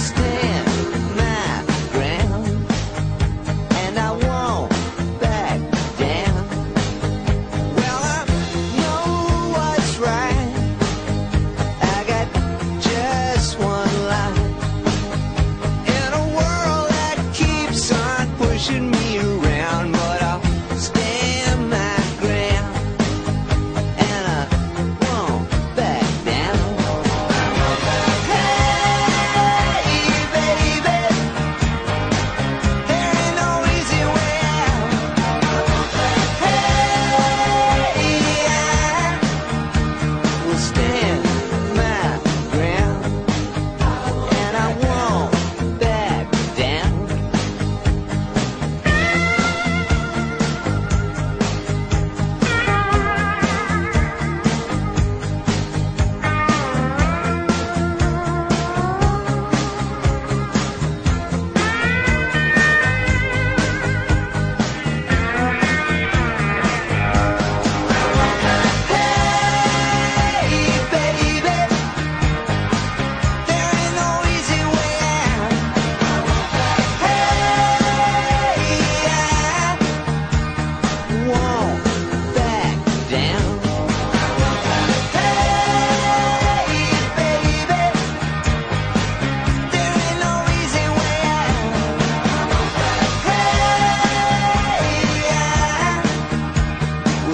stand my ground, and I won't back down. Well, I know what's right. I got just one life in a world that keeps on pushing.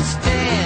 Stand.